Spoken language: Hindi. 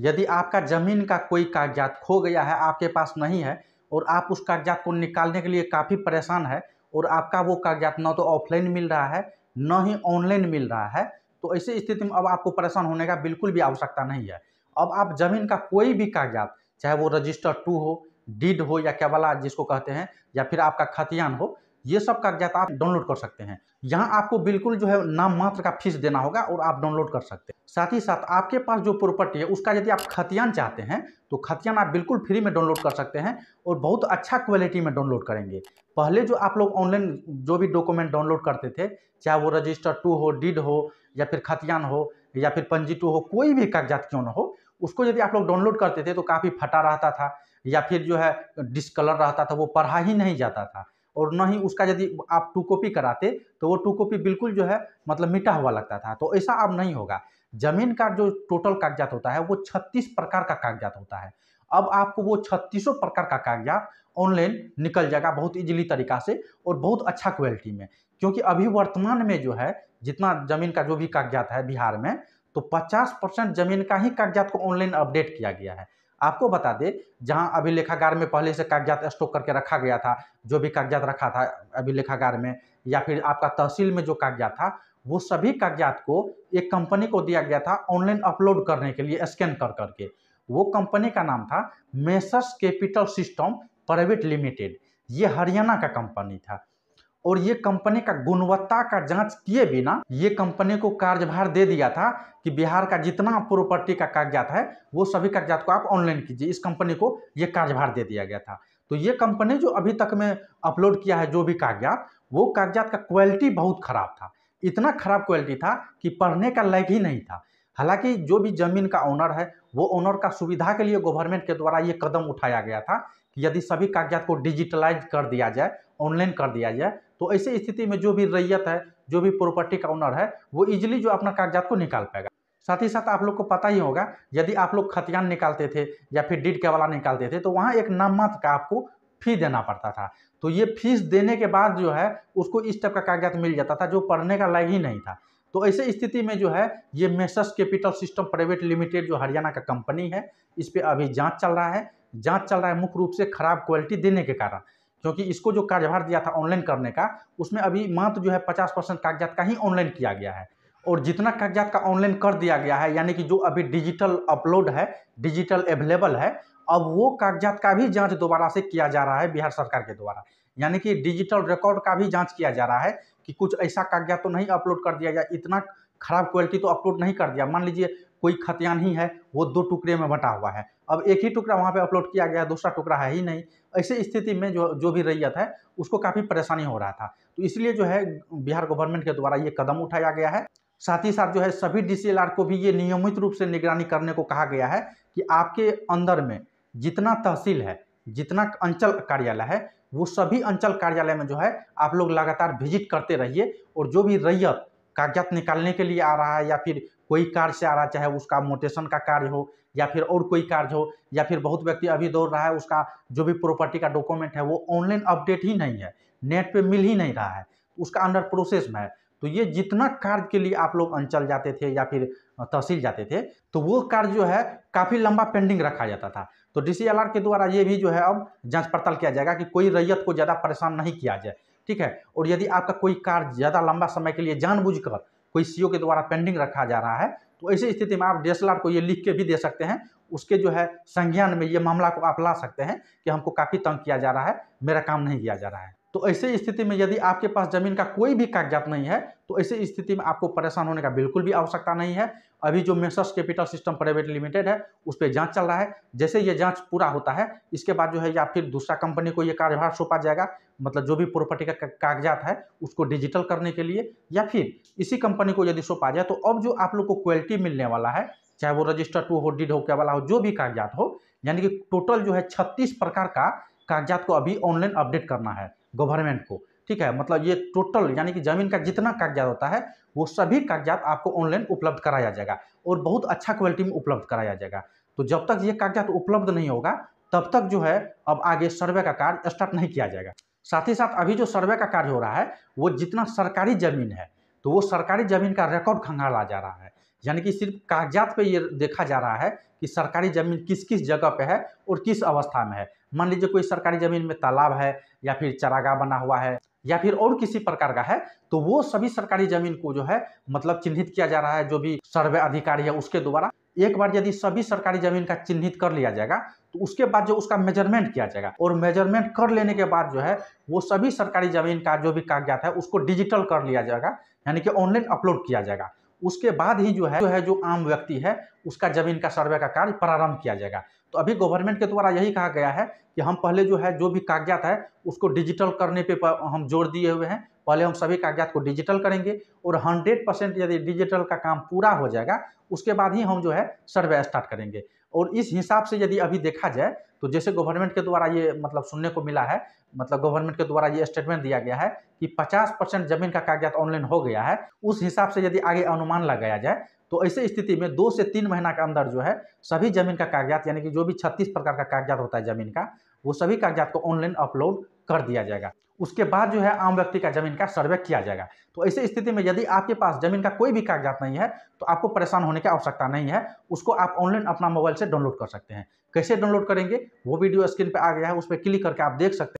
यदि आपका ज़मीन का कोई कागजात खो गया है, आपके पास नहीं है और आप उस कागजात को निकालने के लिए काफ़ी परेशान है और आपका वो कागजात न तो ऑफलाइन मिल रहा है, न ही ऑनलाइन मिल रहा है तो ऐसी स्थिति में अब आपको परेशान होने का बिल्कुल भी आवश्यकता नहीं है। अब आप ज़मीन का कोई भी कागजात, चाहे वो रजिस्टर टू हो, डीड हो या कैबला जिसको कहते हैं, या फिर आपका खतियान हो ये सब कागजात आप डाउनलोड कर सकते हैं। यहाँ आपको बिल्कुल जो है नाम मात्र का फ़ीस देना होगा और आप डाउनलोड कर सकते हैं। साथ ही साथ आपके पास जो प्रॉपर्टी है, उसका यदि आप खतियान चाहते हैं तो खतियान आप बिल्कुल फ्री में डाउनलोड कर सकते हैं और बहुत अच्छा क्वालिटी में डाउनलोड करेंगे। पहले जो आप लोग ऑनलाइन जो भी डॉक्यूमेंट डाउनलोड करते थे, चाहे वो रजिस्टर टू हो डीड हो, या फिर खतियान हो, या फिर पंजी टू हो, कोई भी कागजात क्यों ना हो, उसको यदि आप लोग डाउनलोड करते थे तो काफ़ी फटा रहता था, या फिर जो है डिसकलर रहता था, वो पढ़ा ही नहीं जाता था। और न ही उसका यदि आप टू कॉपी कराते तो वो टू कॉपी बिल्कुल जो है मतलब मिटा हुआ लगता था। तो ऐसा अब नहीं होगा। ज़मीन का जो टोटल कागजात होता है, वो छत्तीस प्रकार का कागजात होता है। अब आपको वो छत्तीसों प्रकार का कागजात ऑनलाइन निकल जाएगा बहुत इजीली तरीका से और बहुत अच्छा क्वालिटी में। क्योंकि अभी वर्तमान में जो है, जितना ज़मीन का जो भी कागजात है बिहार में तो 50 परसेंट ज़मीन का ही कागजात को ऑनलाइन अपडेट किया गया है। आपको बता दें, जहाँ अभिलेखागार में पहले से कागजात स्टॉक करके रखा गया था, जो भी कागजात रखा था अभिलेखागार में, या फिर आपका तहसील में जो कागजात था, वो सभी कागजात को एक कंपनी को दिया गया था ऑनलाइन अपलोड करने के लिए, स्कैन कर करके। वो कंपनी का नाम था messrs capital system private limited. ये हरियाणा का कंपनी था। और ये कंपनी का गुणवत्ता का जाँच किए बिना ये कंपनी को कार्यभार दे दिया था कि बिहार का जितना प्रॉपर्टी का कागजात है, वो सभी कागजात को आप ऑनलाइन कीजिए। इस कंपनी को ये कार्यभार दे दिया गया था। तो ये कंपनी जो अभी तक में अपलोड किया है जो भी कागजात, वो कागजात का क्वालिटी बहुत खराब था। इतना खराब क्वालिटी था कि पढ़ने का लायक ही नहीं था। हालाँकि जो भी ज़मीन का ओनर है, वो ओनर का सुविधा के लिए गवर्नमेंट के द्वारा ये कदम उठाया गया था कि यदि सभी कागजात को डिजिटलाइज कर दिया जाए ऑनलाइन कर दिया जाए तो ऐसी स्थिति में जो भी रैयत है, जो भी प्रॉपर्टी का ओनर है, वो इजिली जो अपना कागजात को निकाल पाएगा। साथ ही साथ आप लोग को पता ही होगा, यदि आप लोग खतियान निकालते थे या फिर डीड के वाला निकालते थे तो वहाँ एक नाम मात्र का आपको फ़ी देना पड़ता था। तो ये फ़ीस देने के बाद जो है, उसको इस टाइप का कागजात मिल जाता था, जो पढ़ने का लायक ही नहीं था। तो ऐसे स्थिति में जो है, ये messrs capital system private limited जो हरियाणा का कंपनी है, इस पर अभी जाँच चल रहा है। जाँच चल रहा है मुख्य रूप से खराब क्वालिटी देने के कारण, क्योंकि इसको जो कार्यभार दिया था ऑनलाइन करने का, उसमें अभी मात्र जो है पचास परसेंट कागजात का ही ऑनलाइन किया गया है। और जितना कागजात का ऑनलाइन कर दिया गया है, यानी कि जो अभी डिजिटल अपलोड है डिजिटल अवेलेबल है, अब वो कागजात का भी जाँच दोबारा से किया जा रहा है बिहार सरकार के द्वारा। यानी कि डिजिटल रिकॉर्ड का भी जाँच किया जा रहा है कि कुछ ऐसा कागजात तो नहीं अपलोड कर दिया गया इतना खराब क्वालिटी तो अपलोड नहीं कर दिया। मान लीजिए कोई खतियान ही है, वो दो टुकड़े में बटा हुआ है। अब एक ही टुकड़ा वहाँ पे अपलोड किया गया, दूसरा टुकड़ा है ही नहीं। ऐसे स्थिति में जो जो भी रैयत है, उसको काफ़ी परेशानी हो रहा था। तो इसलिए जो है, बिहार गवर्नमेंट के द्वारा ये कदम उठाया गया है। साथ ही साथ जो है, सभी डीसीएलआर को भी ये नियमित रूप से निगरानी करने को कहा गया है कि आपके अंदर में जितना तहसील है, जितना अंचल कार्यालय है वो सभी अंचल कार्यालय में जो है, आप लोग लगातार विज़िट करते रहिए और जो भी रैयत कागजात निकालने के लिए आ रहा है या फिर कोई कार्य से आ रहा चाहे उसका मोटेशन का कार्य हो या फिर और कोई कार्य हो या फिर बहुत व्यक्ति अभी दौड़ रहा है, उसका जो भी प्रॉपर्टी का डॉक्यूमेंट है, वो ऑनलाइन अपडेट ही नहीं है नेट पे मिल ही नहीं रहा है, उसका अंडर प्रोसेस में है। तो ये जितना कार्य के लिए आप लोग अंचल जाते थे या फिर तहसील जाते थे तो वो कार्य जो है काफ़ी लंबा पेंडिंग रखा जाता था। तो डीसीएलआर के द्वारा ये भी जो है अब जाँच पड़ताल किया जाएगा कि कोई रैयत को ज़्यादा परेशान नहीं किया जाए, ठीक है? और यदि आपका कोई कार्य ज़्यादा लंबा समय के लिए जानबूझकर कोई सीओ के द्वारा पेंडिंग रखा जा रहा है तो ऐसी स्थिति में आप डीएसएलआर को ये लिख के भी दे सकते हैं। उसके जो है संज्ञान में ये मामला को आप ला सकते हैं कि हमको काफ़ी तंग किया जा रहा है, मेरा काम नहीं किया जा रहा है। तो ऐसे स्थिति में यदि आपके पास ज़मीन का कोई भी कागजात नहीं है तो ऐसे स्थिति में आपको परेशान होने का बिल्कुल भी आवश्यकता नहीं है। अभी जो messrs capital system private limited है, उस पर जाँच चल रहा है। जैसे ये जाँच पूरा होता है, इसके बाद जो है या फिर दूसरा कंपनी को ये कार्यभार सौंपा जाएगा मतलब जो भी प्रॉपर्टी का कागजात है, उसको डिजिटल करने के लिए, या फिर इसी कंपनी को यदि सौंपा जाए तो अब जो आप लोग को क्वालिटी मिलने वाला है, चाहे वो रजिस्टर टू हो डीड हो, क्या वाला हो, जो भी कागजात हो, यानी कि टोटल जो है छत्तीस प्रकार का कागजात को अभी ऑनलाइन अपडेट करना है। गवर्नमेंट को। ठीक है? मतलब ये टोटल यानी कि ज़मीन का जितना कागजात होता है, वो सभी कागजात आपको ऑनलाइन उपलब्ध कराया जाएगा और बहुत अच्छा क्वालिटी में उपलब्ध कराया जाएगा। तो जब तक ये कागजात उपलब्ध नहीं होगा, तब तक जो है, अब आगे सर्वे का कार्य स्टार्ट नहीं किया जाएगा। साथ ही साथ अभी जो सर्वे का कार्य हो रहा है, वो जितना सरकारी ज़मीन है तो वो सरकारी ज़मीन का रिकॉर्ड खंगाला जा रहा है। यानी कि सिर्फ़ कागजात पे ये देखा जा रहा है कि सरकारी ज़मीन किस किस जगह पे है और किस अवस्था में है। मान लीजिए कोई सरकारी ज़मीन में तालाब है या फिर चरागाह बना हुआ है या फिर और किसी प्रकार का है तो वो सभी सरकारी ज़मीन को जो है मतलब चिन्हित किया जा रहा है, जो भी सर्वे अधिकारी है उसके द्वारा। एक बार यदि सभी सरकारी ज़मीन का चिन्हित कर लिया जाएगा तो उसके बाद जो उसका मेज़रमेंट किया जाएगा और मेज़रमेंट कर लेने के बाद जो है वो सभी सरकारी ज़मीन का जो भी कागजात है उसको डिजिटल कर लिया जाएगा, यानी कि ऑनलाइन अपलोड किया जाएगा। उसके बाद ही जो है जो है जो आम व्यक्ति है, उसका ज़मीन का सर्वे का कार्य प्रारंभ किया जाएगा। तो अभी गवर्नमेंट के द्वारा यही कहा गया है कि हम पहले जो है, जो भी कागजात है उसको डिजिटल करने पे हम ज़ोर दिए हुए हैं। पहले हम सभी कागजात को डिजिटल करेंगे और हंड्रेड परसेंट यदि डिजिटल का काम पूरा हो जाएगा, उसके बाद ही हम जो है सर्वे स्टार्ट करेंगे। और इस हिसाब से यदि अभी देखा जाए तो जैसे गवर्नमेंट के द्वारा ये मतलब सुनने को मिला है मतलब गवर्नमेंट के द्वारा ये स्टेटमेंट दिया गया है कि 50 परसेंट ज़मीन का कागजात ऑनलाइन हो गया है, उस हिसाब से यदि आगे अनुमान लगाया जाए तो ऐसे स्थिति में दो से तीन महीना के अंदर जो है, सभी ज़मीन का कागजात, यानी कि जो भी छत्तीस प्रकार का कागजात होता है ज़मीन का वो सभी कागजात को ऑनलाइन अपलोड कर दिया जाएगा। उसके बाद जो है आम व्यक्ति का ज़मीन का सर्वे किया जाएगा। तो ऐसी स्थिति में यदि आपके पास ज़मीन का कोई भी कागजात नहीं है तो आपको परेशान होने की आवश्यकता नहीं है, उसको आप ऑनलाइन अपना मोबाइल से डाउनलोड कर सकते हैं। कैसे डाउनलोड करेंगे? वो वीडियो स्क्रीन पर आ गया है, उस पर क्लिक करके आप देख सकते हैं।